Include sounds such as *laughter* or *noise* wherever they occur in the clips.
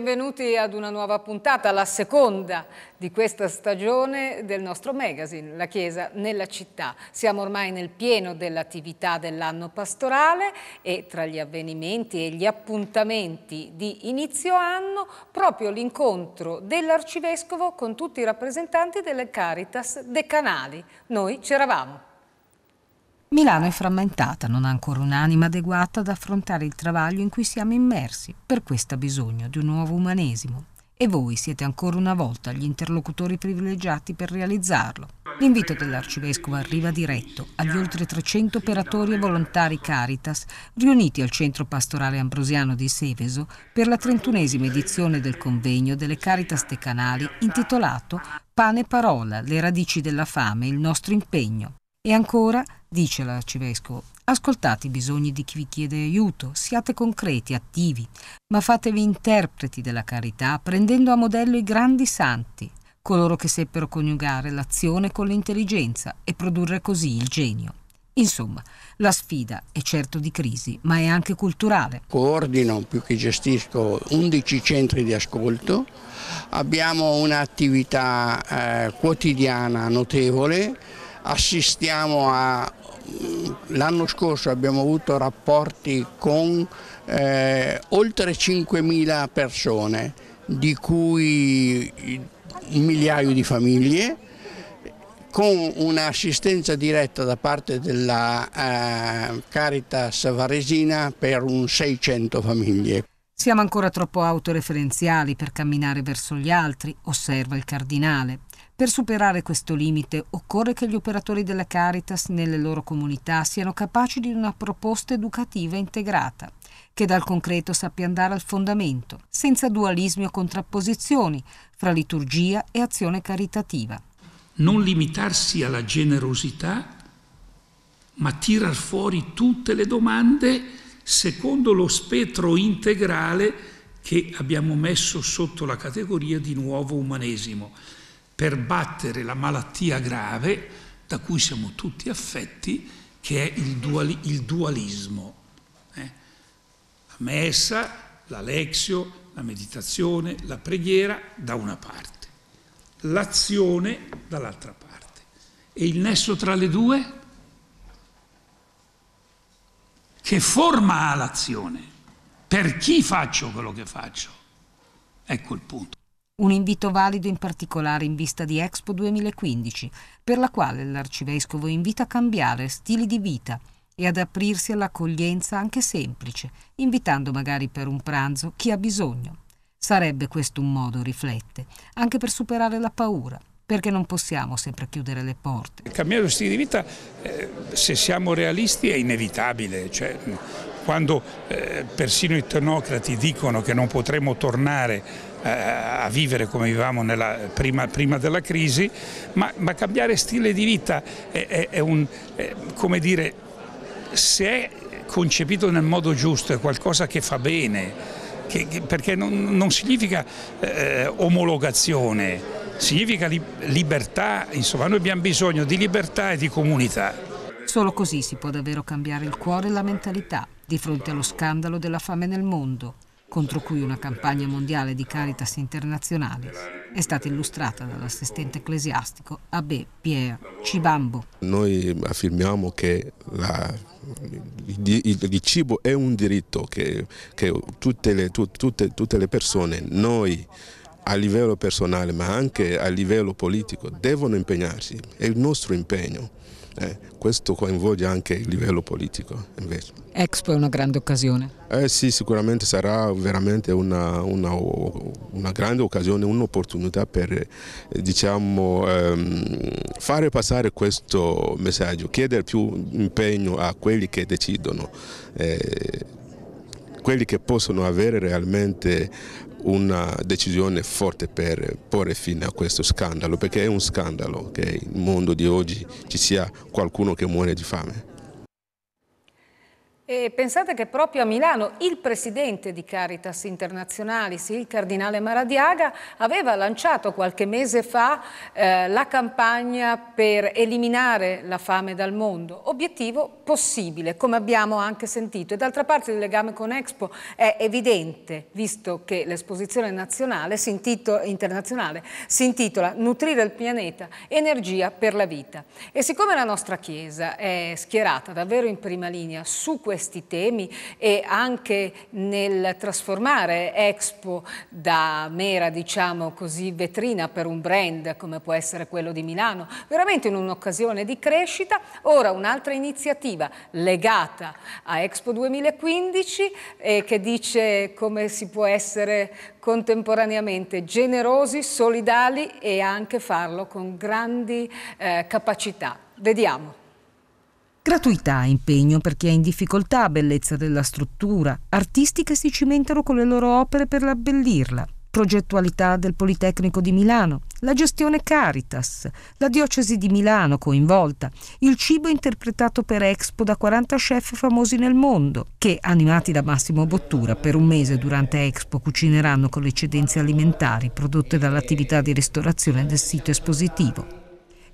benvenuti ad una nuova puntata, la seconda di questa stagione del nostro magazine, La Chiesa nella città. Siamo ormai nel pieno dell'attività dell'anno pastorale e tra gli avvenimenti e gli appuntamenti di inizio anno proprio l'incontro dell'Arcivescovo con tutti i rappresentanti delle Caritas decanali. Noi c'eravamo. Milano è frammentata, non ha ancora un'anima adeguata ad affrontare il travaglio in cui siamo immersi, per questo ha bisogno di un nuovo umanesimo. E voi siete ancora una volta gli interlocutori privilegiati per realizzarlo. L'invito dell'Arcivescovo arriva diretto agli oltre 300 operatori e volontari Caritas riuniti al Centro Pastorale Ambrosiano di Seveso per la trentunesima edizione del convegno delle Caritas Decanali intitolato Pane e Parola, le radici della fame, il nostro impegno. E ancora, dice l'arcivescovo, ascoltate i bisogni di chi vi chiede aiuto, siate concreti, attivi, ma fatevi interpreti della carità prendendo a modello i grandi santi, coloro che seppero coniugare l'azione con l'intelligenza e produrre così il genio. Insomma, la sfida è certo di crisi, ma è anche culturale. Coordino più che gestisco 11 centri di ascolto, abbiamo un'attività eh, quotidiana notevole assistiamo a l'anno scorso abbiamo avuto rapporti con eh, oltre 5.000 persone, di cui un migliaio di famiglie, con un'assistenza diretta da parte della eh, Caritas Varesina per un 600 famiglie. Siamo ancora troppo autoreferenziali per camminare verso gli altri, osserva il cardinale. Per superare questo limite occorre che gli operatori della Caritas nelle loro comunità siano capaci di una proposta educativa integrata, che dal concreto sappia andare al fondamento, senza dualismi o contrapposizioni fra liturgia e azione caritativa. Non limitarsi alla generosità, ma tirar fuori tutte le domande secondo lo spettro integrale che abbiamo messo sotto la categoria di nuovo umanesimo per battere la malattia grave da cui siamo tutti affetti, che è il, duali, il dualismo. Eh? La messa, la lexio, la meditazione, la preghiera da una parte, l'azione dall'altra parte. E il nesso tra le due? Che forma ha l'azione? Per chi faccio quello che faccio? Ecco il punto. Un invito valido in particolare in vista di Expo 2015, per la quale l'Arcivescovo invita a cambiare stili di vita e ad aprirsi all'accoglienza anche semplice, invitando magari per un pranzo chi ha bisogno. Sarebbe questo un modo, riflette, anche per superare la paura, perché non possiamo sempre chiudere le porte. Cambiare lo stile di vita, eh, se siamo realisti, è inevitabile. Cioè, quando eh, persino i tecnocrati dicono che non potremo tornare a vivere come vivevamo nella, prima, prima, della crisi, ma, ma, cambiare stile di vita è, è, è un, è, come dire, se è concepito nel modo giusto, è qualcosa che fa bene, che, che, perché non, non significa eh, omologazione, significa li, libertà, insomma noi abbiamo bisogno di libertà e di comunità. Solo così si può davvero cambiare il cuore e la mentalità di fronte allo scandalo della fame nel mondo contro cui una campagna mondiale di Caritas Internazionale è stata illustrata dall'assistente ecclesiastico Abbé Pierre Cibambo. Noi affermiamo che la, il, il, cibo è un diritto che, che tutte, le, tu, tutte, tutte le persone, noi a livello personale ma anche a livello politico devono impegnarsi, è il nostro impegno. Eh, questo coinvolge anche il livello politico invece. Expo è una grande occasione? Eh sì, sicuramente sarà veramente una, una, una grande occasione, un'opportunità per eh, diciamo, ehm, fare passare questo messaggio, chiedere più impegno a quelli che decidono. Eh, quelli che possono avere realmente una decisione forte per porre fine a questo scandalo, perché è un scandalo che nel mondo di oggi ci sia qualcuno che muore di fame. E pensate che proprio a Milano il presidente di Caritas Internazionalis, il cardinale Maradiaga, aveva lanciato qualche mese fa eh, la campagna per eliminare la fame dal mondo. Obiettivo possibile, come abbiamo anche sentito. E d'altra parte il legame con Expo è evidente, visto che l'esposizione nazionale internazionale si intitola Nutrire il pianeta, energia per la vita. E siccome la nostra Chiesa è schierata davvero in prima linea su questo questi temi e anche nel trasformare Expo da mera, diciamo così, vetrina per un brand come può essere quello di Milano, veramente in un'occasione di crescita. Ora un'altra iniziativa legata a Expo 2015 eh, che dice come si può essere contemporaneamente generosi, solidali e anche farlo con grandi eh, capacità. Vediamo. Gratuità, impegno per chi è in difficoltà, bellezza della struttura, artisti che si cimentano con le loro opere per abbellirla, progettualità del Politecnico di Milano, la gestione Caritas, la diocesi di Milano coinvolta, il cibo interpretato per Expo da 40 chef famosi nel mondo, che, animati da Massimo Bottura, per un mese durante Expo cucineranno con le eccedenze alimentari prodotte dall'attività di ristorazione del sito espositivo.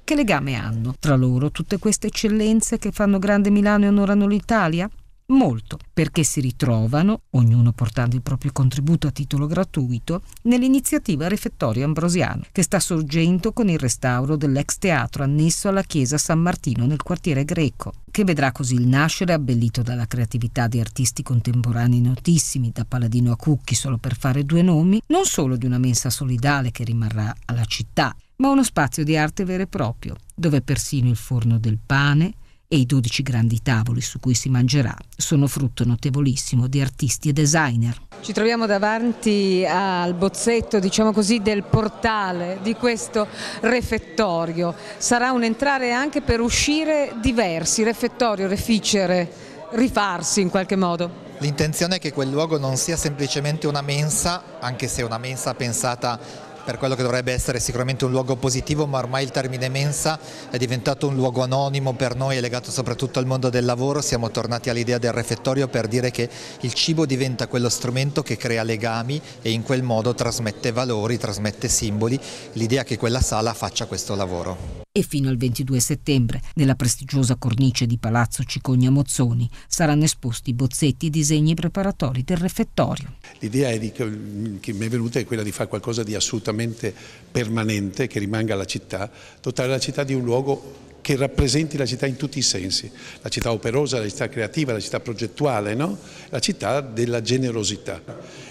Che legame hanno tra loro tutte queste eccellenze che fanno grande Milano e onorano l'Italia? Molto, perché si ritrovano, ognuno portando il proprio contributo a titolo gratuito, nell'iniziativa Refettorio Ambrosiano, che sta sorgendo con il restauro dell'ex teatro annesso alla chiesa San Martino nel quartiere greco, che vedrà così il nascere abbellito dalla creatività di artisti contemporanei notissimi, da Paladino a Cucchi, solo per fare due nomi, non solo di una mensa solidale che rimarrà alla città, ma uno spazio di arte vero e proprio, dove persino il forno del pane e i dodici grandi tavoli su cui si mangerà sono frutto notevolissimo di artisti e designer. Ci troviamo davanti al bozzetto, diciamo così, del portale di questo refettorio. Sarà un entrare anche per uscire diversi, refettorio, reficere, rifarsi in qualche modo. L'intenzione è che quel luogo non sia semplicemente una mensa, anche se è una mensa pensata per quello che dovrebbe essere sicuramente un luogo positivo, ma ormai il termine mensa è diventato un luogo anonimo per noi, è legato soprattutto al mondo del lavoro, siamo tornati all'idea del refettorio per dire che il cibo diventa quello strumento che crea legami e in quel modo trasmette valori, trasmette simboli, l'idea che quella sala faccia questo lavoro e fino al 22 settembre, nella prestigiosa cornice di Palazzo Cicogna Mozzoni, saranno esposti bozzetti e disegni preparatori del refettorio. L'idea di, che mi è venuta è quella di fare qualcosa di assolutamente permanente, che rimanga alla città, dotare la città di un luogo che rappresenti la città in tutti i sensi, la città operosa, la città creativa, la città progettuale, no? la città della generosità.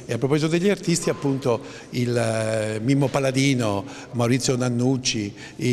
E a proposito degli artisti, appunto, il uh, Mimmo Paladino, Maurizio Nannucci, uh,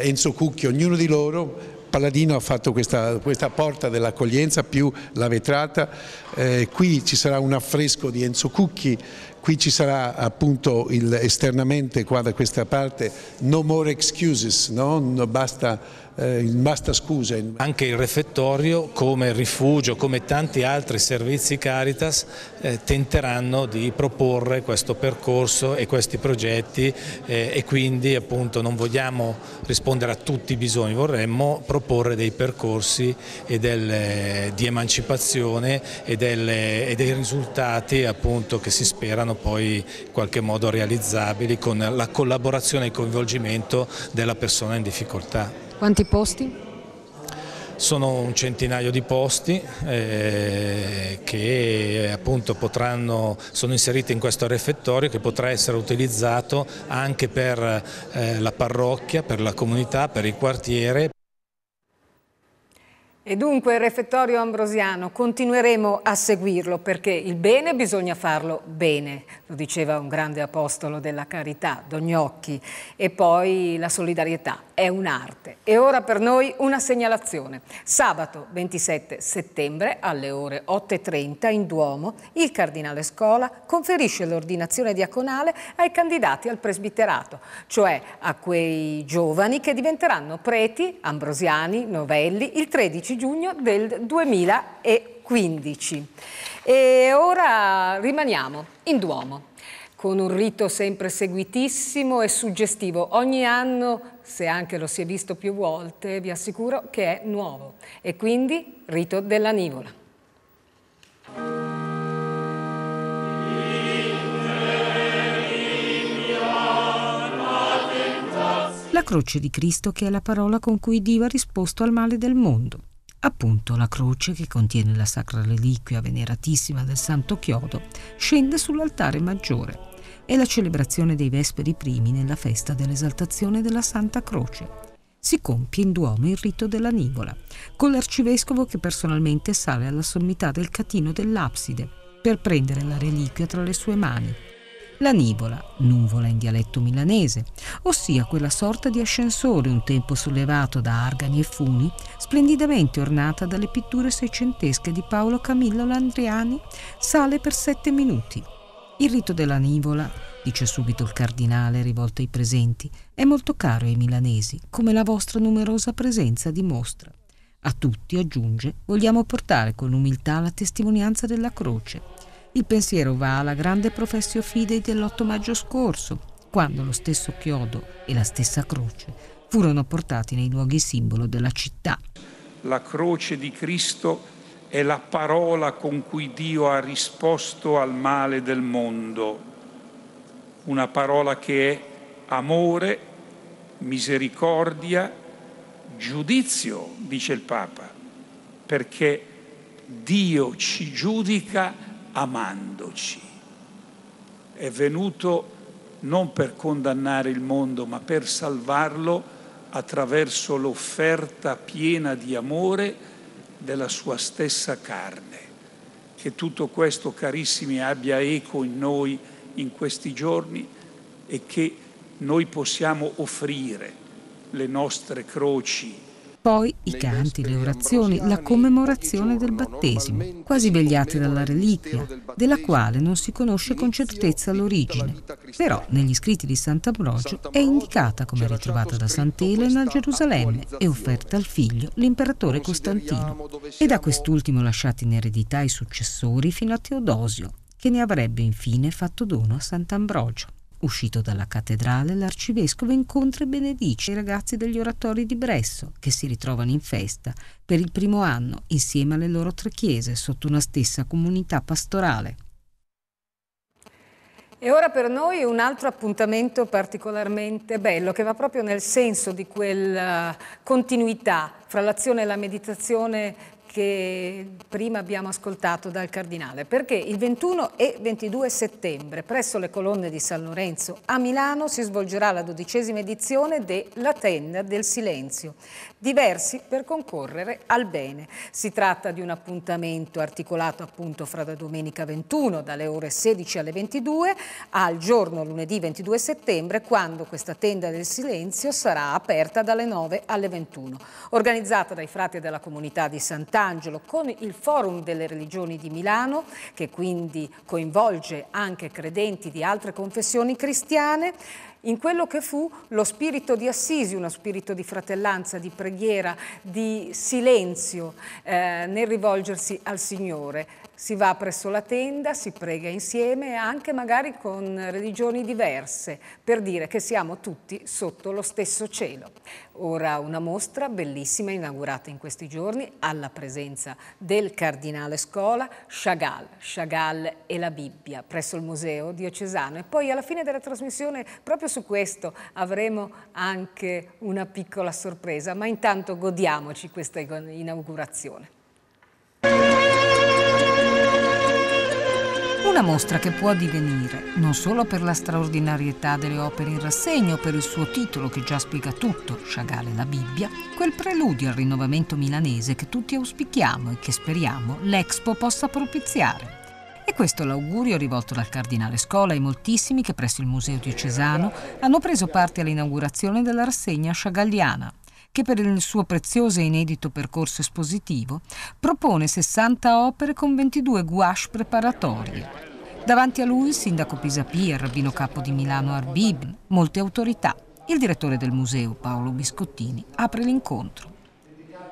Enzo Cucchi, ognuno di loro Paladino ha fatto questa, questa porta dell'accoglienza più la vetrata, eh, qui ci sarà un affresco di Enzo Cucchi, qui ci sarà appunto il, esternamente qua da questa parte no more excuses, no? Basta eh, basta scuse. Anche il refettorio come rifugio, come tanti altri servizi Caritas eh, tenteranno di proporre questo percorso e questi progetti eh, e quindi appunto non vogliamo rispondere a tutti i bisogni, vorremmo proporre dei percorsi del, di emancipazione e, delle, e dei risultati appunto che si sperano poi in qualche modo realizzabili con la collaborazione e il coinvolgimento della persona in difficoltà. Quanti posti? Sono un centinaio di posti eh, che appunto potranno, sono inseriti in questo refettorio che potrà essere utilizzato anche per eh, la parrocchia, per la comunità, per il quartiere. E dunque il refettorio ambrosiano continueremo a seguirlo perché il bene bisogna farlo bene, lo diceva un grande apostolo della carità, Dognocchi, e poi la solidarietà è un'arte. E ora per noi una segnalazione. Sabato 27 settembre alle ore 8.30 in Duomo il Cardinale Scola conferisce l'ordinazione diaconale ai candidati al presbiterato, cioè a quei giovani che diventeranno preti, ambrosiani, novelli, il 13 10 giugno del 2015. E ora rimaniamo in Duomo con un rito sempre seguitissimo e suggestivo. Ogni anno, se anche lo si è visto più volte, vi assicuro che è nuovo. E quindi rito della nivola. La croce di Cristo che è la parola con cui Dio ha risposto al male del mondo. Appunto la croce che contiene la sacra reliquia veneratissima del Santo Chiodo scende sull'altare maggiore. È la celebrazione dei Vesperi primi nella festa dell'esaltazione della Santa Croce. Si compie in Duomo il rito della Nivola, con l'arcivescovo che personalmente sale alla sommità del catino dell'abside per prendere la reliquia tra le sue mani la nivola, nuvola in dialetto milanese, ossia quella sorta di ascensore un tempo sollevato da argani e funi, splendidamente ornata dalle pitture seicentesche di Paolo Camillo Landriani, sale per sette minuti. Il rito della nivola, dice subito il cardinale rivolto ai presenti, è molto caro ai milanesi, come la vostra numerosa presenza dimostra. A tutti, aggiunge, vogliamo portare con umiltà la testimonianza della croce il pensiero va alla grande professio fidei dell'8 maggio scorso, quando lo stesso chiodo e la stessa croce furono portati nei luoghi simbolo della città. La croce di Cristo è la parola con cui Dio ha risposto al male del mondo, una parola che è amore, misericordia, giudizio, dice il Papa, perché Dio ci giudica amandoci. È venuto non per condannare il mondo, ma per salvarlo attraverso l'offerta piena di amore della sua stessa carne. Che tutto questo, carissimi, abbia eco in noi in questi giorni e che noi possiamo offrire le nostre croci poi i canti, le orazioni, la commemorazione del battesimo, quasi vegliate dalla reliquia, della quale non si conosce con certezza l'origine. Però negli scritti di Sant'Ambrogio è indicata come ritrovata da Sant'Elena a Gerusalemme e offerta al figlio, l'imperatore Costantino, e da quest'ultimo lasciata in eredità i successori fino a Teodosio, che ne avrebbe infine fatto dono a Sant'Ambrogio. Uscito dalla cattedrale, l'arcivescovo incontra e benedice i ragazzi degli oratori di Bresso, che si ritrovano in festa per il primo anno insieme alle loro tre chiese sotto una stessa comunità pastorale. E ora per noi un altro appuntamento particolarmente bello che va proprio nel senso di quella continuità fra l'azione e la meditazione che prima abbiamo ascoltato dal Cardinale, perché il 21 e 22 settembre presso le colonne di San Lorenzo a Milano si svolgerà la dodicesima edizione della Tenda del Silenzio, diversi per concorrere al bene. Si tratta di un appuntamento articolato appunto fra la domenica 21 dalle ore 16 alle 22 al giorno lunedì 22 settembre quando questa Tenda del Silenzio sarà aperta dalle 9 alle 21, organizzata dai frati della comunità di Sant'Angelo con il Forum delle Religioni di Milano, che quindi coinvolge anche credenti di altre confessioni cristiane, in quello che fu lo spirito di Assisi, uno spirito di fratellanza, di preghiera, di silenzio eh, nel rivolgersi al Signore. Si va presso la tenda, si prega insieme, anche magari con religioni diverse, per dire che siamo tutti sotto lo stesso cielo. Ora una mostra bellissima inaugurata in questi giorni alla presenza del cardinale Scola, Chagall, Chagall e la Bibbia, presso il Museo Diocesano. E poi alla fine della trasmissione, proprio su questo, avremo anche una piccola sorpresa, ma intanto godiamoci questa inaugurazione. Una mostra che può divenire, non solo per la straordinarietà delle opere in rassegno, per il suo titolo che già spiega tutto, Chagall e la Bibbia, quel preludio al rinnovamento milanese che tutti auspichiamo e che speriamo l'Expo possa propiziare. E questo l'augurio rivolto dal Cardinale Scola ai moltissimi che presso il Museo Diocesano hanno preso parte all'inaugurazione della rassegna chagalliana, che per il suo prezioso e inedito percorso espositivo propone 60 opere con 22 gouache preparatorie. Davanti a lui il sindaco Pisapia, il rabbino capo di Milano Arbib, molte autorità. Il direttore del museo, Paolo Biscottini, apre l'incontro.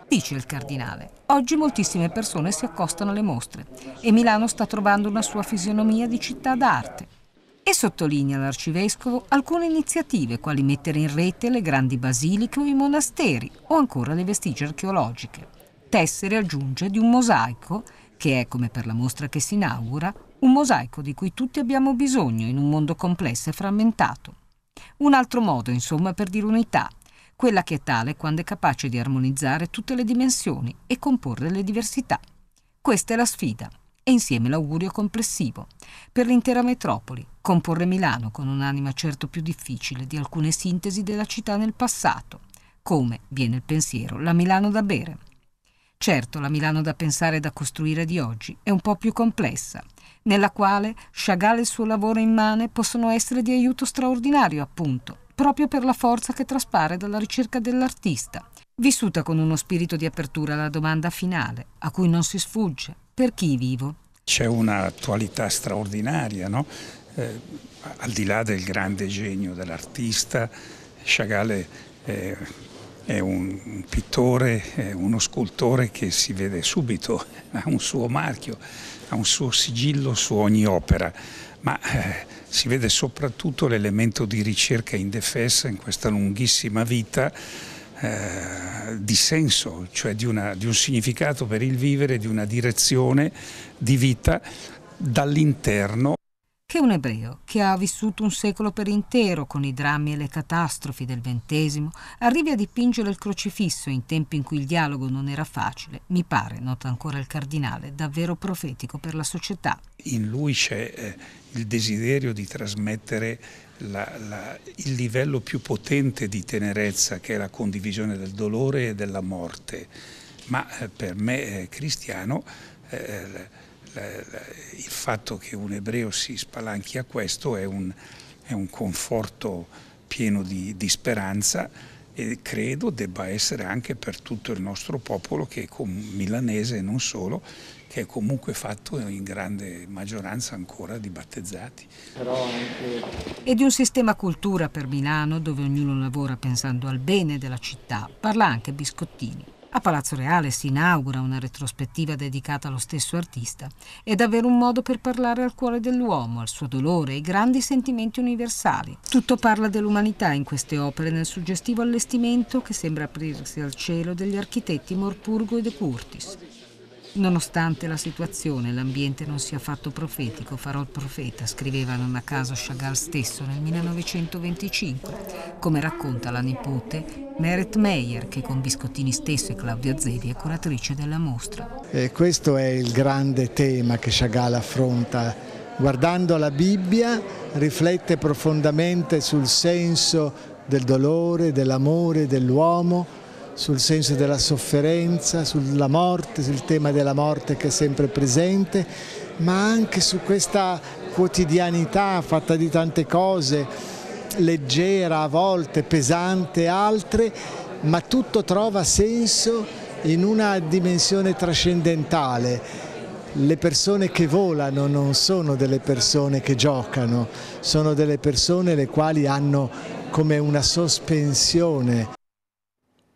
Dice il cardinale, oggi moltissime persone si accostano alle mostre e Milano sta trovando una sua fisionomia di città d'arte e sottolinea l'arcivescovo alcune iniziative quali mettere in rete le grandi basiliche o i monasteri o ancora le vestigie archeologiche. Tessere aggiunge di un mosaico che è, come per la mostra che si inaugura, un mosaico di cui tutti abbiamo bisogno in un mondo complesso e frammentato. Un altro modo, insomma, per dire unità, quella che è tale quando è capace di armonizzare tutte le dimensioni e comporre le diversità. Questa è la sfida e insieme l'augurio complessivo. Per l'intera metropoli, comporre Milano con un'anima certo più difficile di alcune sintesi della città nel passato, come, viene il pensiero, la Milano da bere. Certo, la Milano da pensare e da costruire di oggi è un po' più complessa, nella quale Chagall e il suo lavoro immane possono essere di aiuto straordinario, appunto, proprio per la forza che traspare dalla ricerca dell'artista, vissuta con uno spirito di apertura alla domanda finale, a cui non si sfugge, per chi vivo? C'è un'attualità straordinaria, no? eh, al di là del grande genio dell'artista, Chagall è, è un, pittore, è uno scultore che si vede subito, *laughs* ha un suo marchio, ha un suo sigillo su ogni opera, ma eh, si vede soprattutto l'elemento di ricerca indefessa in questa lunghissima vita eh, di senso, cioè di, una, di un significato per il vivere, di una direzione di vita dall'interno che un ebreo che ha vissuto un secolo per intero con i drammi e le catastrofi del ventesimo arrivi a dipingere il crocifisso in tempi in cui il dialogo non era facile, mi pare, nota ancora il cardinale, davvero profetico per la società. In lui c'è eh, il desiderio di trasmettere la, la, il livello più potente di tenerezza che è la condivisione del dolore e della morte, ma eh, per me eh, cristiano eh, il fatto che un ebreo si spalanchi a questo è un, è un conforto pieno di, di speranza e credo debba essere anche per tutto il nostro popolo che è milanese e non solo, che è comunque fatto in grande maggioranza ancora di battezzati. E di un sistema cultura per Milano dove ognuno lavora pensando al bene della città, parla anche Biscottini. A Palazzo Reale si inaugura una retrospettiva dedicata allo stesso artista. È davvero un modo per parlare al cuore dell'uomo, al suo dolore, ai grandi sentimenti universali. Tutto parla dell'umanità in queste opere nel suggestivo allestimento che sembra aprirsi al cielo degli architetti Morpurgo e De Curtis. Nonostante la situazione, l'ambiente non sia affatto profetico, farò il profeta, scriveva non a caso Chagall stesso nel 1925, come racconta la nipote Meret Meyer, che con Biscottini stesso e Claudia Zevi è curatrice della mostra. E questo è il grande tema che Chagall affronta. Guardando la Bibbia riflette profondamente sul senso del dolore, dell'amore dell'uomo sul senso della sofferenza, sulla morte, sul tema della morte che è sempre presente, ma anche su questa quotidianità fatta di tante cose, leggera a volte, pesante altre, ma tutto trova senso in una dimensione trascendentale. Le persone che volano non sono delle persone che giocano, sono delle persone le quali hanno come una sospensione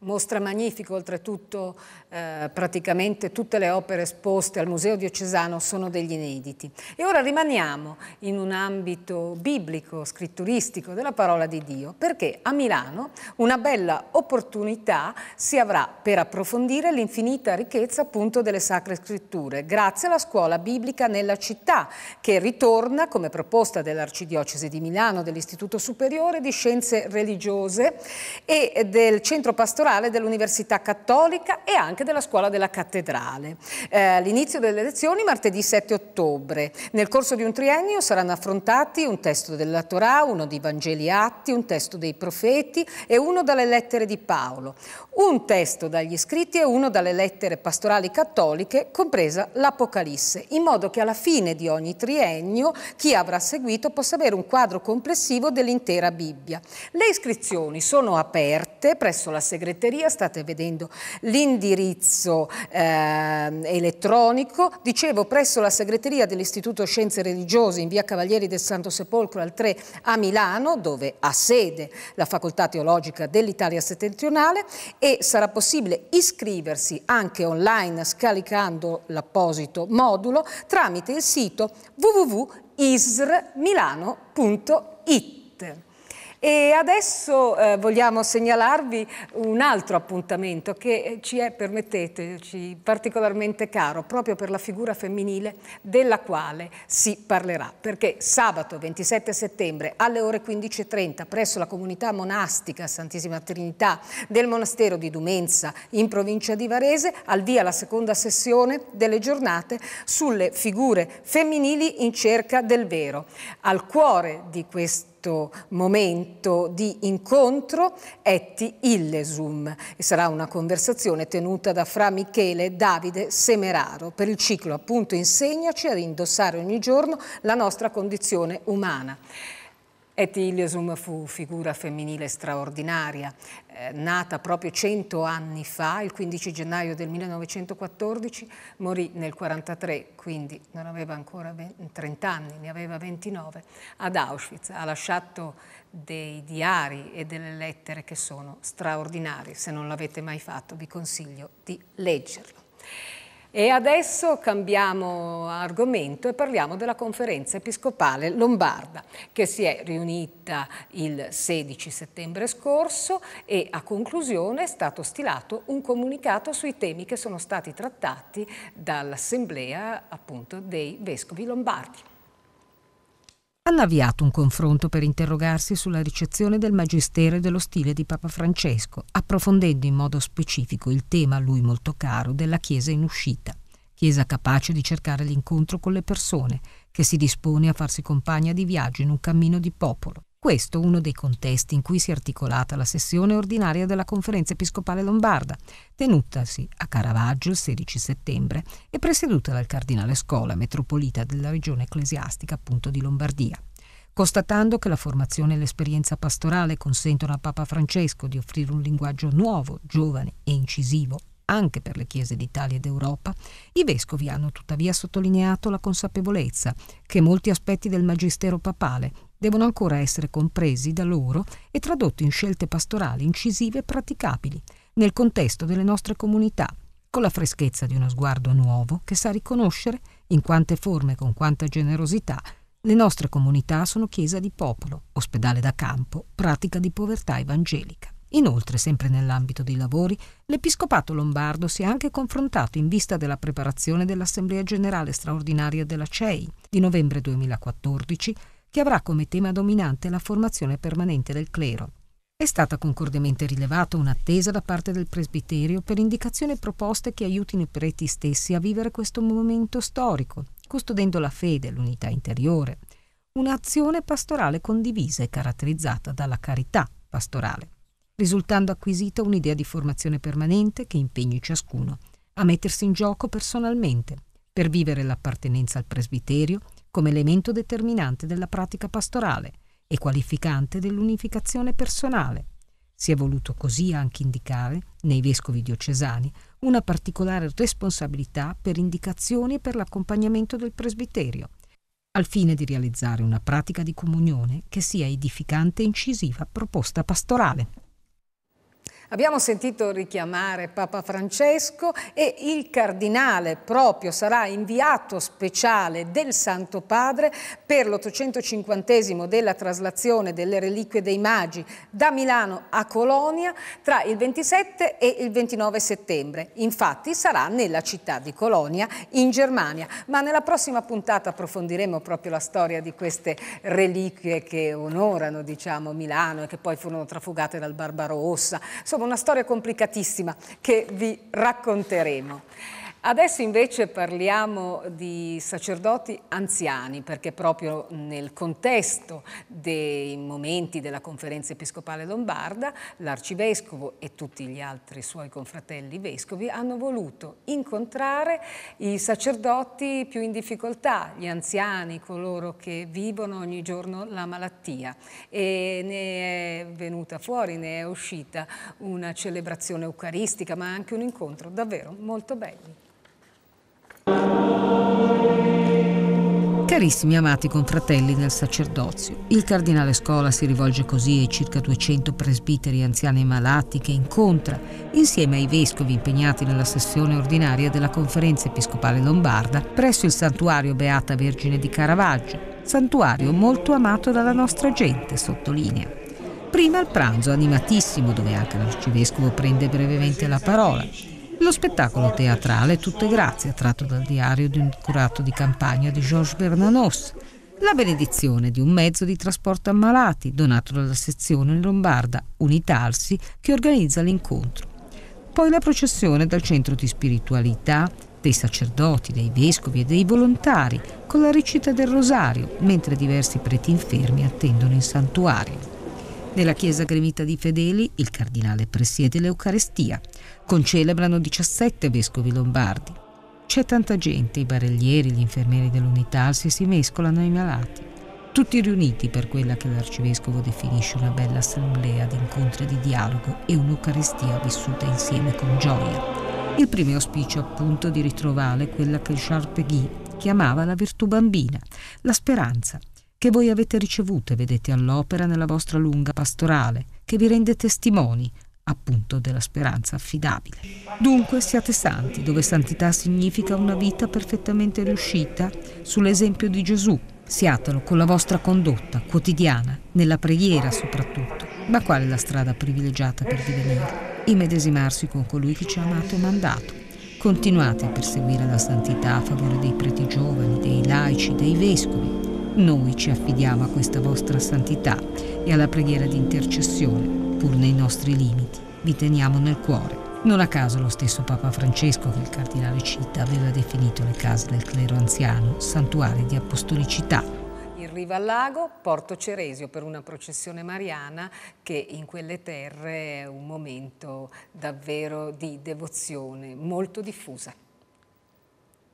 Mostra magnifico, oltretutto eh, praticamente tutte le opere esposte al Museo Diocesano sono degli inediti. E ora rimaniamo in un ambito biblico, scritturistico della parola di Dio, perché a Milano una bella opportunità si avrà per approfondire l'infinita ricchezza appunto delle Sacre Scritture, grazie alla scuola biblica nella città, che ritorna come proposta dell'Arcidiocesi di Milano, dell'Istituto Superiore di Scienze Religiose e del Centro Pastorale dell'Università Cattolica e anche della Scuola della Cattedrale. Eh, l'inizio delle lezioni martedì 7 ottobre. Nel corso di un triennio saranno affrontati un testo della Torah, uno dei Vangeli Atti, un testo dei Profeti e uno dalle lettere di Paolo, un testo dagli scritti e uno dalle lettere pastorali cattoliche, compresa l'Apocalisse, in modo che alla fine di ogni triennio chi avrà seguito possa avere un quadro complessivo dell'intera Bibbia. Le iscrizioni sono aperte presso la segreteria state vedendo l'indirizzo eh, elettronico, dicevo presso la segreteria dell'Istituto Scienze Religiose in via Cavalieri del Santo Sepolcro al 3 a Milano, dove ha sede la Facoltà Teologica dell'Italia Settentrionale e sarà possibile iscriversi anche online scaricando l'apposito modulo tramite il sito www.isrmilano.it. E adesso eh, vogliamo segnalarvi un altro appuntamento che ci è, permetteteci, particolarmente caro, proprio per la figura femminile della quale si parlerà, perché sabato 27 settembre alle ore 15.30 presso la comunità monastica Santissima Trinità del monastero di Dumenza in provincia di Varese al via la seconda sessione delle giornate sulle figure femminili in cerca del vero. Al cuore di questo questo momento di incontro Etti Illesum e sarà una conversazione tenuta da Fra Michele Davide Semeraro per il ciclo appunto Insegnaci ad indossare ogni giorno la nostra condizione umana. Et Iliasum fu figura femminile straordinaria, eh, nata proprio cento anni fa, il 15 gennaio del 1914, morì nel 1943, quindi non aveva ancora 20, 30 anni, ne aveva 29, ad Auschwitz. Ha lasciato dei diari e delle lettere che sono straordinari. Se non l'avete mai fatto vi consiglio di leggerlo. E adesso cambiamo argomento e parliamo della conferenza episcopale lombarda che si è riunita il 16 settembre scorso e a conclusione è stato stilato un comunicato sui temi che sono stati trattati dall'assemblea appunto dei vescovi lombardi. Hanno avviato un confronto per interrogarsi sulla ricezione del magistero e dello stile di Papa Francesco, approfondendo in modo specifico il tema a lui molto caro della Chiesa in uscita. Chiesa capace di cercare l'incontro con le persone, che si dispone a farsi compagna di viaggio in un cammino di popolo. Questo è uno dei contesti in cui si è articolata la sessione ordinaria della Conferenza Episcopale Lombarda, tenutasi a Caravaggio il 16 settembre e presieduta dal Cardinale Scola, metropolita della regione ecclesiastica appunto di Lombardia. Constatando che la formazione e l'esperienza pastorale consentono a Papa Francesco di offrire un linguaggio nuovo, giovane e incisivo anche per le chiese d'Italia ed Europa, i vescovi hanno tuttavia sottolineato la consapevolezza che molti aspetti del magistero papale devono ancora essere compresi da loro e tradotti in scelte pastorali incisive e praticabili nel contesto delle nostre comunità, con la freschezza di uno sguardo nuovo che sa riconoscere, in quante forme e con quanta generosità, le nostre comunità sono chiesa di popolo, ospedale da campo, pratica di povertà evangelica. Inoltre, sempre nell'ambito dei lavori, l'Episcopato lombardo si è anche confrontato in vista della preparazione dell'Assemblea Generale Straordinaria della CEI di novembre 2014, che avrà come tema dominante la formazione permanente del clero. È stata concordemente rilevata un'attesa da parte del presbiterio per indicazioni e proposte che aiutino i preti stessi a vivere questo momento storico, custodendo la fede l'unità interiore. Un'azione pastorale condivisa e caratterizzata dalla carità pastorale risultando acquisita un'idea di formazione permanente che impegni ciascuno a mettersi in gioco personalmente per vivere l'appartenenza al presbiterio come elemento determinante della pratica pastorale e qualificante dell'unificazione personale. Si è voluto così anche indicare, nei vescovi diocesani, una particolare responsabilità per indicazioni e per l'accompagnamento del presbiterio, al fine di realizzare una pratica di comunione che sia edificante e incisiva proposta pastorale. Abbiamo sentito richiamare Papa Francesco e il cardinale proprio sarà inviato speciale del Santo Padre per l'850 della traslazione delle reliquie dei Magi da Milano a Colonia tra il 27 e il 29 settembre. Infatti sarà nella città di Colonia in Germania, ma nella prossima puntata approfondiremo proprio la storia di queste reliquie che onorano diciamo, Milano e che poi furono trafugate dal Barbarossa. Insomma, una storia complicatissima che vi racconteremo. Adesso invece parliamo di sacerdoti anziani, perché proprio nel contesto dei momenti della conferenza episcopale lombarda, l'arcivescovo e tutti gli altri suoi confratelli vescovi hanno voluto incontrare i sacerdoti più in difficoltà, gli anziani, coloro che vivono ogni giorno la malattia. E ne è venuta fuori, ne è uscita una celebrazione eucaristica, ma anche un incontro davvero molto bello. Carissimi amati confratelli del sacerdozio, il cardinale Scola si rivolge così ai circa 200 presbiteri anziani e malati che incontra, insieme ai vescovi impegnati nella sessione ordinaria della conferenza episcopale lombarda presso il santuario Beata Vergine di Caravaggio, santuario molto amato dalla nostra gente, sottolinea. Prima il pranzo animatissimo dove anche l'arcivescovo prende brevemente la parola. Lo spettacolo teatrale Tutte grazie, tratto dal diario di un curato di campagna di Georges Bernanos. La benedizione di un mezzo di trasporto ammalati donato dalla sezione lombarda Unitalsi che organizza l'incontro. Poi la processione dal centro di spiritualità dei sacerdoti, dei vescovi e dei volontari con la recita del rosario, mentre diversi preti infermi attendono in santuario. Nella chiesa gremita di fedeli il cardinale presiede l'Eucarestia. Concelebrano 17 vescovi lombardi. C'è tanta gente, i barellieri, gli infermieri dell'unità si si mescolano ai malati. Tutti riuniti per quella che l'arcivescovo definisce una bella assemblea di incontri di dialogo e un'Eucarestia vissuta insieme con gioia. Il primo auspicio appunto di ritrovare quella che Charles Peguy chiamava la virtù bambina, la speranza, che voi avete ricevute, vedete all'opera nella vostra lunga pastorale, che vi rende testimoni, appunto, della speranza affidabile. Dunque siate santi, dove santità significa una vita perfettamente riuscita sull'esempio di Gesù. Siatelo con la vostra condotta quotidiana, nella preghiera soprattutto. Ma qual è la strada privilegiata per divenire? Immedesimarsi con colui che ci ha amato e mandato. Continuate a perseguire la santità a favore dei preti giovani, dei laici, dei vescovi noi ci affidiamo a questa vostra santità e alla preghiera di intercessione, pur nei nostri limiti. Vi teniamo nel cuore. Non a caso lo stesso Papa Francesco, che il cardinale cita, aveva definito le case del clero anziano santuari di apostolicità. In riva al lago, Porto Ceresio, per una processione mariana che in quelle terre è un momento davvero di devozione molto diffusa.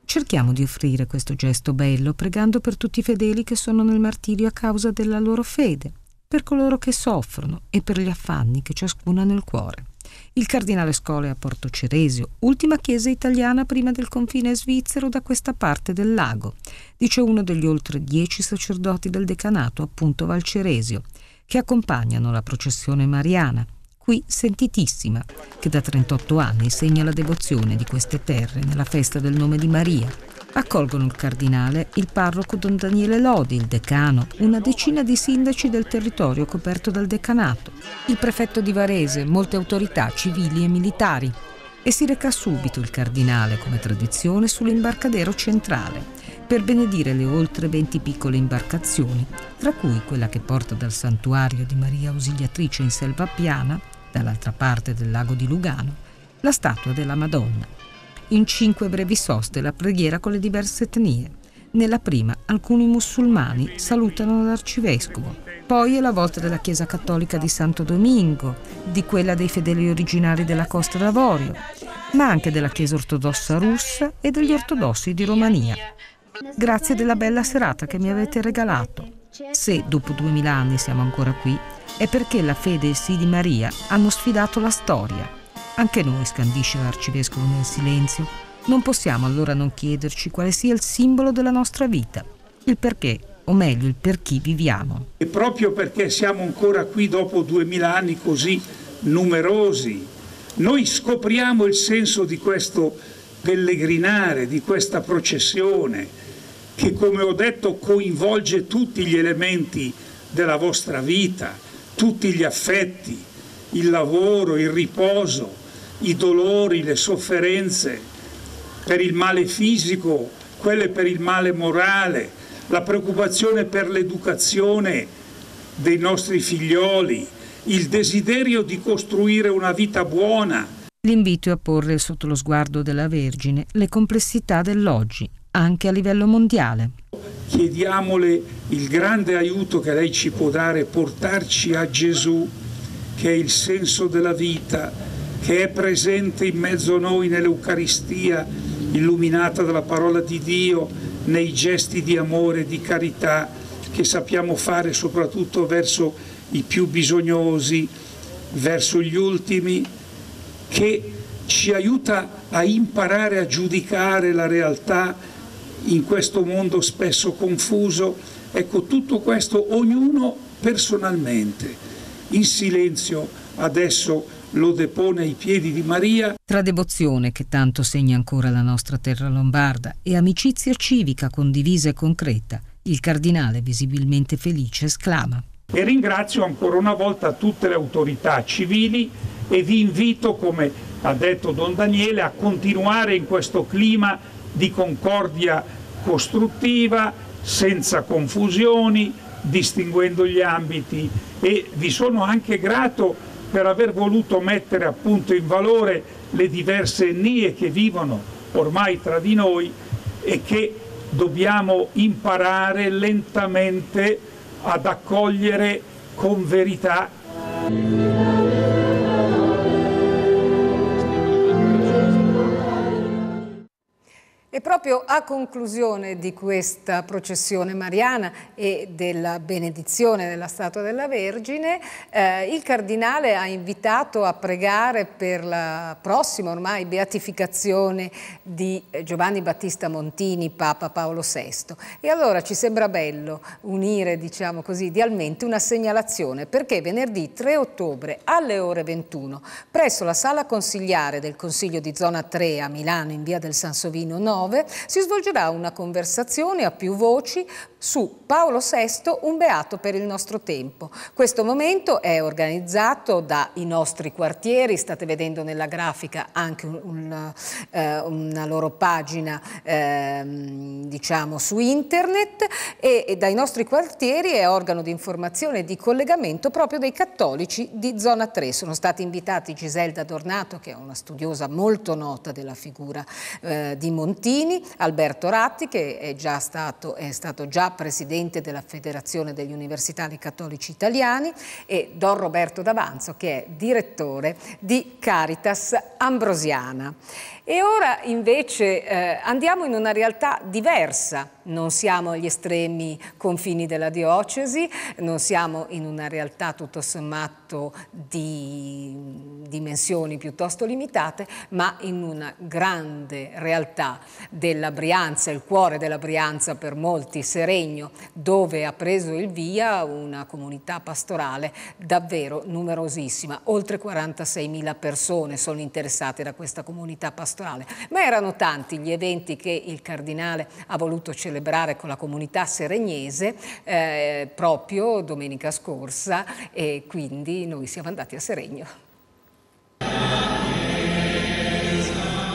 Cerchiamo di offrire questo gesto bello pregando per tutti i fedeli che sono nel martirio a causa della loro fede, per coloro che soffrono e per gli affanni che ciascuno ha nel cuore. Il cardinale Scole a Porto Ceresio, ultima chiesa italiana prima del confine svizzero da questa parte del lago, dice uno degli oltre dieci sacerdoti del decanato, appunto Val Ceresio, che accompagnano la processione mariana qui sentitissima, che da 38 anni segna la devozione di queste terre nella festa del nome di Maria. Accolgono il cardinale, il parroco Don Daniele Lodi, il decano, una decina di sindaci del territorio coperto dal decanato, il prefetto di Varese, molte autorità civili e militari. E si reca subito il cardinale, come tradizione, sull'imbarcadero centrale per benedire le oltre 20 piccole imbarcazioni, tra cui quella che porta dal santuario di Maria Ausiliatrice in Selva Piana dall'altra parte del lago di Lugano, la statua della Madonna. In cinque brevi soste la preghiera con le diverse etnie. Nella prima alcuni musulmani salutano l'arcivescovo, poi è la volta della Chiesa Cattolica di Santo Domingo, di quella dei fedeli originari della Costa d'Avorio, ma anche della Chiesa ortodossa russa e degli ortodossi di Romania. Grazie della bella serata che mi avete regalato. Se dopo duemila anni siamo ancora qui, è perché la fede e il sì di Maria hanno sfidato la storia. Anche noi, scandisce l'arcivescovo nel silenzio, non possiamo allora non chiederci quale sia il simbolo della nostra vita, il perché, o meglio il per chi viviamo. E proprio perché siamo ancora qui dopo duemila anni così numerosi, noi scopriamo il senso di questo pellegrinare, di questa processione, che come ho detto coinvolge tutti gli elementi della vostra vita, tutti gli affetti, il lavoro, il riposo, i dolori, le sofferenze per il male fisico, quelle per il male morale, la preoccupazione per l'educazione dei nostri figlioli, il desiderio di costruire una vita buona. L'invito è a porre sotto lo sguardo della Vergine le complessità dell'oggi, anche a livello mondiale. Chiediamole il grande aiuto che lei ci può dare, portarci a Gesù, che è il senso della vita, che è presente in mezzo a noi nell'Eucaristia, illuminata dalla parola di Dio, nei gesti di amore di carità che sappiamo fare soprattutto verso i più bisognosi, verso gli ultimi, che ci aiuta a imparare a giudicare la realtà in questo mondo spesso confuso, ecco tutto questo ognuno personalmente, in silenzio adesso lo depone ai piedi di Maria. Tra devozione che tanto segna ancora la nostra terra lombarda e amicizia civica condivisa e concreta, il cardinale visibilmente felice esclama E ringrazio ancora una volta tutte le autorità civili e vi invito, come ha detto Don Daniele, a continuare in questo clima di concordia costruttiva, senza confusioni, distinguendo gli ambiti e vi sono anche grato per aver voluto mettere appunto in valore le diverse etnie che vivono ormai tra di noi e che dobbiamo imparare lentamente ad accogliere con verità. E proprio a conclusione di questa processione mariana e della benedizione della statua della Vergine, eh, il Cardinale ha invitato a pregare per la prossima ormai beatificazione di Giovanni Battista Montini, Papa Paolo VI. E allora ci sembra bello unire, diciamo così, idealmente una segnalazione perché venerdì 3 ottobre alle ore 21 presso la sala consigliare del Consiglio di Zona 3 a Milano in via del Sansovino 9 19 si svolgerà una conversazione a più voci su Paolo VI, un beato per il nostro tempo. Questo momento è organizzato dai nostri quartieri, state vedendo nella grafica anche un, eh, una loro pagina eh, diciamo su internet e, e, dai nostri quartieri è organo di informazione e di collegamento proprio dei cattolici di zona 3. Sono stati invitati Giselda Dornato che è una studiosa molto nota della figura eh, di Montini, Alberto Ratti che è, già stato, è stato già presidente della Federazione degli Universitari Cattolici Italiani e Don Roberto D'Avanzo che è direttore di Caritas Ambrosiana. E ora invece eh, andiamo in una realtà diversa, non siamo agli estremi confini della diocesi, non siamo in una realtà tutto sommato di dimensioni piuttosto limitate, ma in una grande realtà della Brianza, il cuore della Brianza per molti, Seregno, dove ha preso il via una comunità pastorale davvero numerosissima, oltre 46.000 persone sono interessate da questa comunità pastorale pastorale, ma erano tanti gli eventi che il Cardinale ha voluto celebrare con la comunità seregnese eh, proprio domenica scorsa e quindi noi siamo andati a Seregno.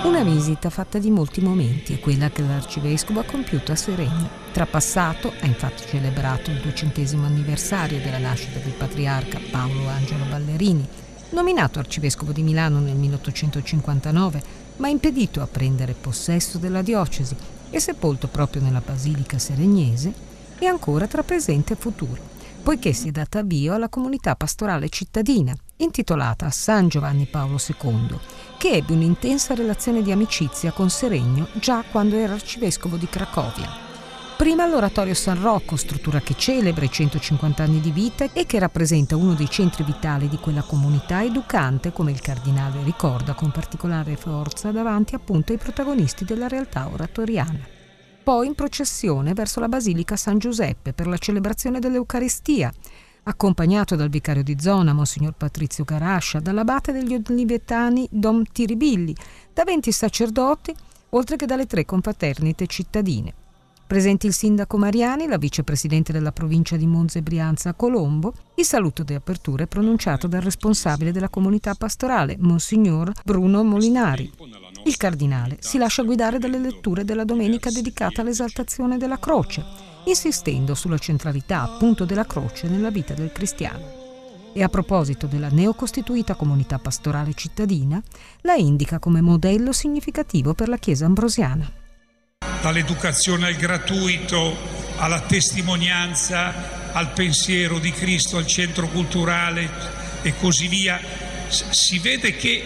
Una visita fatta di molti momenti è quella che l'arcivescovo ha compiuto a Seregno. Trapassato ha infatti celebrato il duecentesimo anniversario della nascita del patriarca Paolo Angelo Ballerini, nominato arcivescovo di Milano nel 1859 ma impedito a prendere possesso della diocesi e sepolto proprio nella Basilica Seregnese, è ancora tra presente e futuro, poiché si è data avvio alla comunità pastorale cittadina, intitolata a San Giovanni Paolo II, che ebbe un'intensa relazione di amicizia con Seregno già quando era arcivescovo di Cracovia. Prima l'Oratorio San Rocco, struttura che celebra i 150 anni di vita e che rappresenta uno dei centri vitali di quella comunità educante, come il cardinale ricorda con particolare forza davanti appunto ai protagonisti della realtà oratoriana. Poi in processione verso la Basilica San Giuseppe per la celebrazione dell'Eucaristia, accompagnato dal vicario di zona, Monsignor Patrizio Garascia, dall'abate degli Olivetani Dom Tiribilli, da 20 sacerdoti, oltre che dalle tre confraternite cittadine. Presenti il sindaco Mariani, la vicepresidente della provincia di Monza e Brianza Colombo, il saluto di apertura è pronunciato dal responsabile della comunità pastorale, Monsignor Bruno Molinari. Il cardinale si lascia guidare dalle letture della domenica dedicata all'esaltazione della croce, insistendo sulla centralità appunto della croce nella vita del cristiano. E a proposito della neocostituita comunità pastorale cittadina, la indica come modello significativo per la Chiesa ambrosiana dall'educazione al gratuito alla testimonianza, al pensiero di Cristo, al centro culturale e così via, si vede che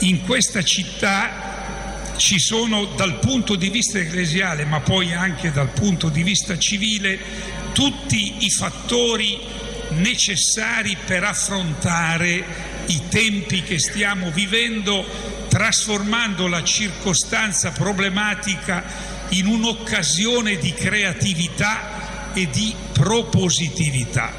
in questa città ci sono dal punto di vista ecclesiale, ma poi anche dal punto di vista civile, tutti i fattori necessari per affrontare i tempi che stiamo vivendo, trasformando la circostanza problematica in un'occasione di creatività e di propositività.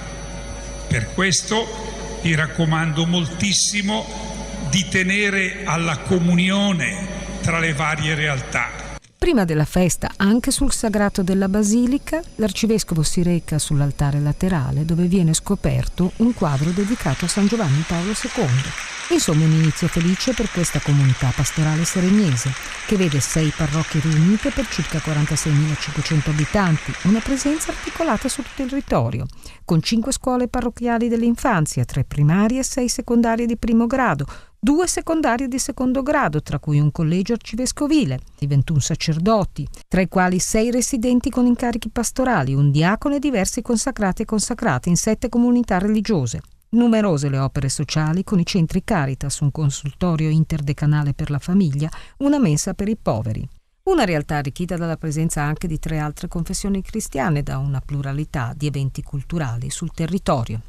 Per questo vi raccomando moltissimo di tenere alla comunione tra le varie realtà. Prima della festa, anche sul sagrato della basilica, l'arcivescovo si reca sull'altare laterale dove viene scoperto un quadro dedicato a San Giovanni Paolo II. Insomma, un inizio felice per questa comunità pastorale seregnese, che vede sei parrocchie riunite per circa 46.500 abitanti, una presenza articolata sul territorio, con cinque scuole parrocchiali dell'infanzia, tre primarie e sei secondarie di primo grado, due secondarie di secondo grado, tra cui un collegio arcivescovile, di 21 sacerdoti, tra i quali sei residenti con incarichi pastorali, un diacono e diversi consacrati e consacrate in sette comunità religiose. Numerose le opere sociali con i centri Caritas, un consultorio interdecanale per la famiglia, una mensa per i poveri. Una realtà arricchita dalla presenza anche di tre altre confessioni cristiane da una pluralità di eventi culturali sul territorio.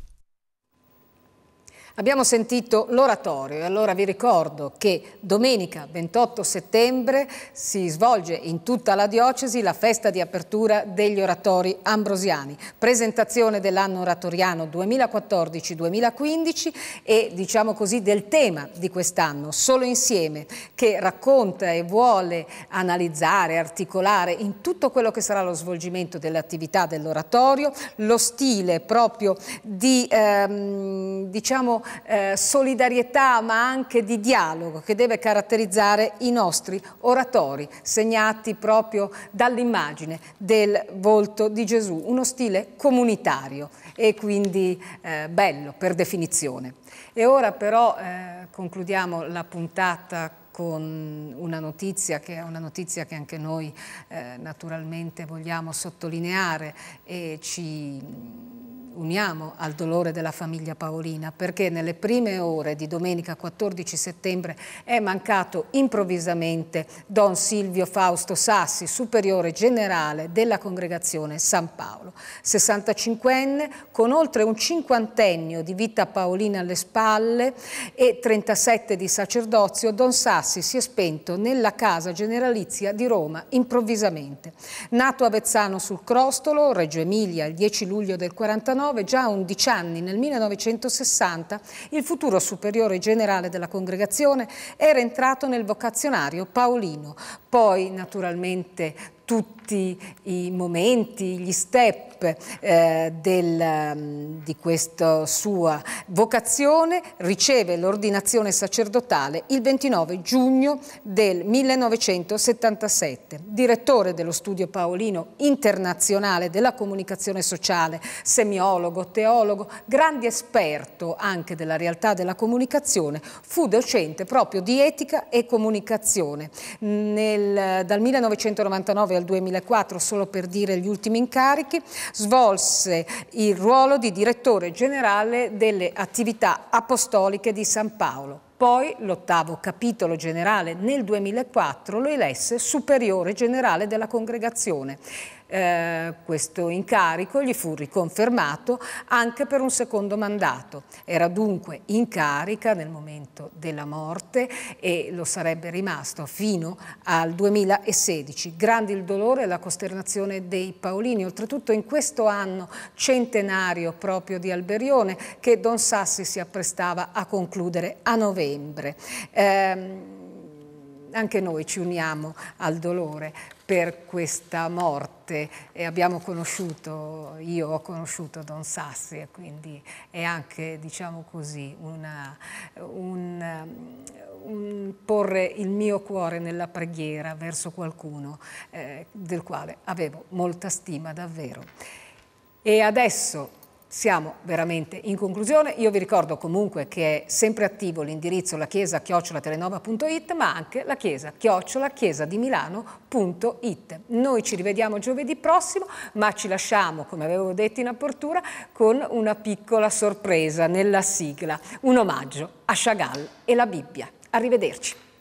Abbiamo sentito l'oratorio e allora vi ricordo che domenica 28 settembre si svolge in tutta la diocesi la festa di apertura degli oratori ambrosiani, presentazione dell'anno oratoriano 2014-2015 e diciamo così del tema di quest'anno, Solo insieme, che racconta e vuole analizzare, articolare in tutto quello che sarà lo svolgimento delle attività dell'oratorio, lo stile proprio di ehm, diciamo eh, solidarietà ma anche di dialogo che deve caratterizzare i nostri oratori, segnati proprio dall'immagine del volto di Gesù, uno stile comunitario e quindi eh, bello per definizione. E ora però eh, concludiamo la puntata con una notizia che è una notizia che anche noi eh, naturalmente vogliamo sottolineare e ci uniamo al dolore della famiglia Paolina perché nelle prime ore di domenica 14 settembre è mancato improvvisamente Don Silvio Fausto Sassi, superiore generale della congregazione San Paolo. 65enne con oltre un cinquantennio di vita paolina alle spalle e 37 di sacerdozio, Don Sassi si è spento nella casa generalizia di Roma improvvisamente. Nato a Vezzano sul Crostolo, Reggio Emilia, il 10 luglio del 49, 19, già a 11 anni, nel 1960, il futuro superiore generale della congregazione era entrato nel vocazionario paolino. Poi, naturalmente, tutti i momenti, gli step eh, del, mm, di questa sua vocazione, riceve l'ordinazione sacerdotale il 29 giugno del 1977. Direttore dello studio paolino internazionale della comunicazione sociale, semiologo, teologo, grande esperto anche della realtà della comunicazione, fu docente proprio di etica e comunicazione. Nel, dal 1999 al 2004, solo per dire gli ultimi incarichi, svolse il ruolo di direttore generale delle attività apostoliche di San Paolo. Poi l'ottavo capitolo generale nel 2004 lo elesse superiore generale della congregazione eh, questo incarico gli fu riconfermato anche per un secondo mandato. Era dunque in carica nel momento della morte e lo sarebbe rimasto fino al 2016. Grandi il dolore e la costernazione dei Paolini, oltretutto in questo anno centenario proprio di Alberione che Don Sassi si apprestava a concludere a novembre. Eh, anche noi ci uniamo al dolore per questa morte e abbiamo conosciuto, io ho conosciuto Don Sassi e quindi è anche, diciamo così, una, un, un porre il mio cuore nella preghiera verso qualcuno eh, del quale avevo molta stima davvero. E adesso siamo veramente in conclusione. Io vi ricordo comunque che è sempre attivo l'indirizzo la chiesa chiocciolatelenova.it ma anche la chiesa chiocciola. Noi ci rivediamo giovedì prossimo ma ci lasciamo, come avevo detto in apertura, con una piccola sorpresa nella sigla, un omaggio a Chagall e la Bibbia. Arrivederci.